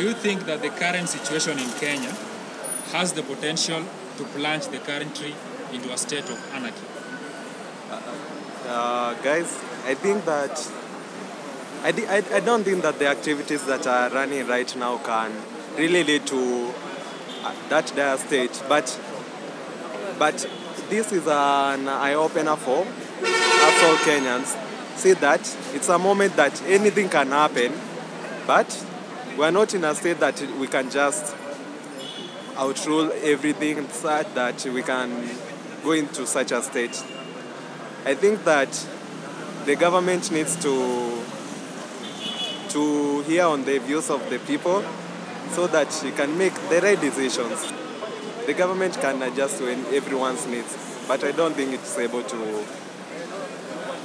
do you think that the current situation in Kenya has the potential to plunge the country into a state of anarchy? Uh, guys, I think that I, I, I don't think that the activities that are running right now can really lead to uh, that dire state. But but this is an eye opener for us all Kenyans. See that it's a moment that anything can happen, but we're not in a state that we can just outrule everything such that we can go into such a state. I think that the government needs to to hear on the views of the people so that she can make the right decisions. The government can adjust to everyone's needs, but I don't think it's able to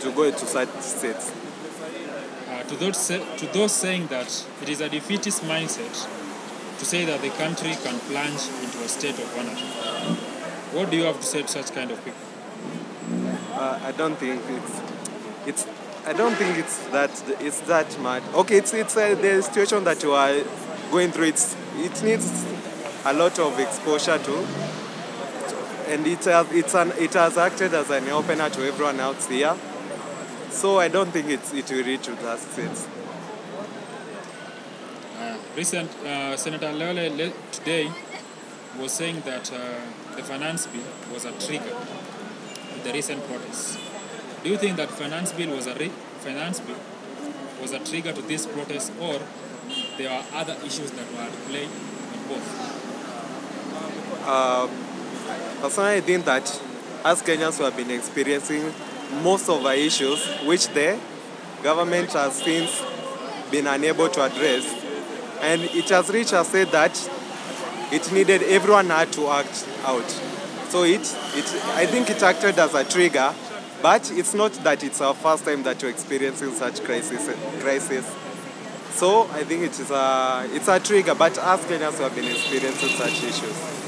to go into such states. To, those to those saying that it is a defeatist mindset to say that the country can plunge into a state of anarchy, what do you have to say to such kind of people? Uh, I don't think it's it's I don't think it's that it's that much. Okay, it's it's uh, the situation that you are going through. It's it needs a lot of exposure to, and it has it's an it has acted as an opener to everyone else here. So I don't think it's it will reach to that. Uh, recent uh, Senator Lele today was saying that uh, the finance bill was a trigger to the recent protests. Do you think that finance bill was a re- finance bill was a trigger to this protest, or there are other issues that were at play in both? Uh, personally, I think that as Kenyans who have been experiencing most of the issues, which the government has since been unable to address, and it has reached a state that it needed everyone had to act out. So it, it, I think it acted as a trigger, but it's not that it's our first time that we're experiencing such crisis. crisis. So I think it is a, it's a trigger, but as Kenyans we have been experiencing such issues.